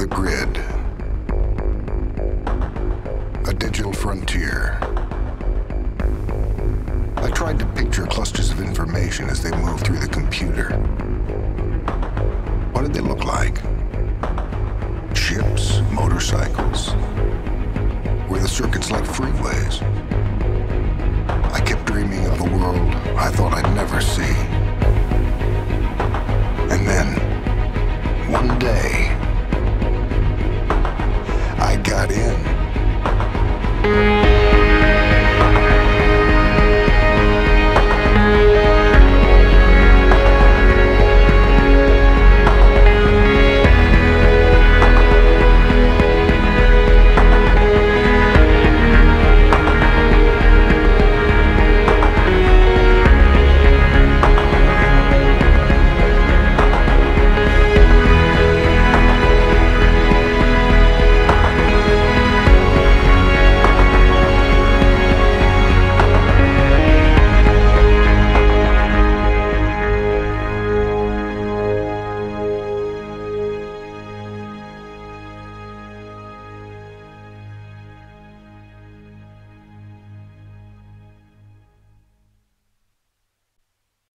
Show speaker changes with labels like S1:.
S1: The grid. A digital frontier. I tried to picture clusters of information as they moved through the computer. What did they look like? Ships, motorcycles. Were the circuits like freeways? I kept dreaming of a world I thought I'd never see.